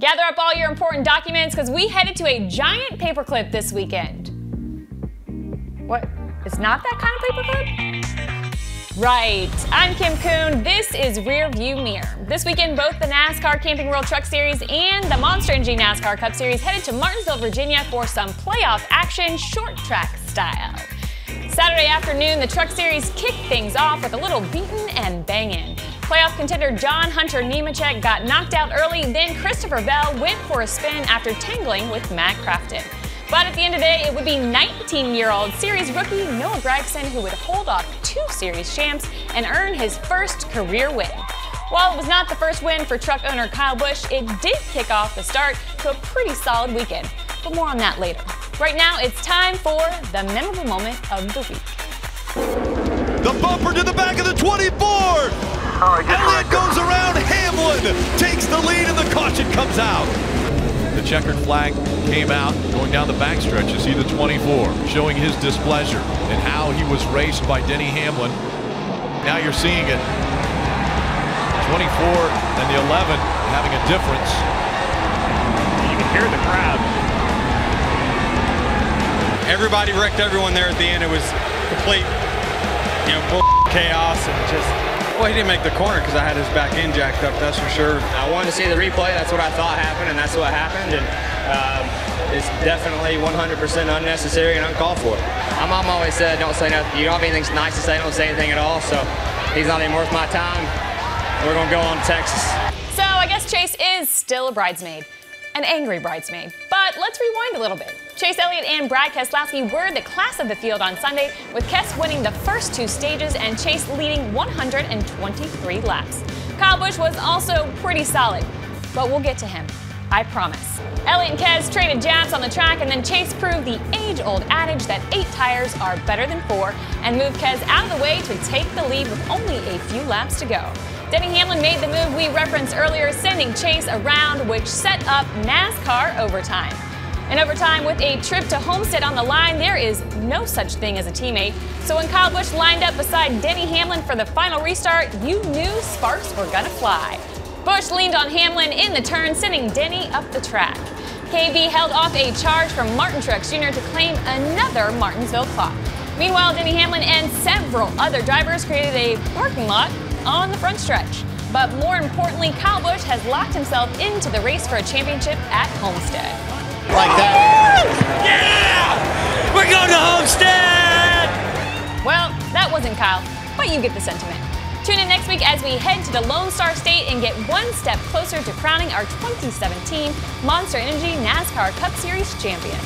Gather up all your important documents because we headed to a giant paperclip this weekend. What? It's not that kind of paperclip? Right. I'm Kim Coon. This is Rearview Mirror. This weekend, both the NASCAR Camping World Truck Series and the Monster Energy NASCAR Cup Series headed to Martinsville, Virginia for some playoff action short track style. Saturday afternoon, the Truck Series kicked things off with a little beating and banging. Playoff contender John Hunter Nemechek got knocked out early, then Christopher Bell went for a spin after tangling with Matt Crafton. But at the end of the day, it would be 19-year-old series rookie Noah Gragson who would hold off two series champs and earn his first career win. While it was not the first win for truck owner Kyle Busch, it did kick off the start to a pretty solid weekend. But more on that later. Right now, it's time for the memorable moment of the week. The bumper to the back of the 24! Elliott goes around Hamlin, takes the lead, and the caution comes out. The checkered flag came out going down the backstretch. You see the 24 showing his displeasure and how he was raced by Denny Hamlin. Now you're seeing it. 24 and the 11 having a difference. You can hear the crowd. Everybody wrecked everyone there at the end. It was complete, you know, chaos and just well, he didn't make the corner because I had his back end jacked up, that's for sure. I wanted to see the replay. That's what I thought happened, and that's what happened. And um, it's definitely 100% unnecessary and uncalled for. My mom always said, don't say nothing. You don't have anything nice to say, don't say anything at all. So he's not even worth my time. We're going to go on to Texas. So I guess Chase is still a bridesmaid an angry bridesmaid. But let's rewind a little bit. Chase Elliott and Brad Keselowski were the class of the field on Sunday, with Kes winning the first two stages and Chase leading 123 laps. Kyle Busch was also pretty solid, but we'll get to him. I promise. Elliott and Kes traded jabs on the track, and then Chase proved the age-old adage that eight tires are better than four, and moved Kes out of the way to take the lead with only a few laps to go. Denny Hamlin made the move we referenced earlier, sending Chase around, which set up NASCAR overtime. In overtime, with a trip to Homestead on the line, there is no such thing as a teammate. So when Kyle Busch lined up beside Denny Hamlin for the final restart, you knew sparks were gonna fly. Busch leaned on Hamlin in the turn, sending Denny up the track. KB held off a charge from Martin Truex Jr. to claim another Martinsville clock. Meanwhile, Denny Hamlin and several other drivers created a parking lot on the front stretch. But more importantly, Kyle Busch has locked himself into the race for a championship at Homestead. Like that. Yeah! We're going to Homestead! Well, that wasn't Kyle, but you get the sentiment. Tune in next week as we head to the Lone Star State and get one step closer to crowning our 2017 Monster Energy NASCAR Cup Series champion.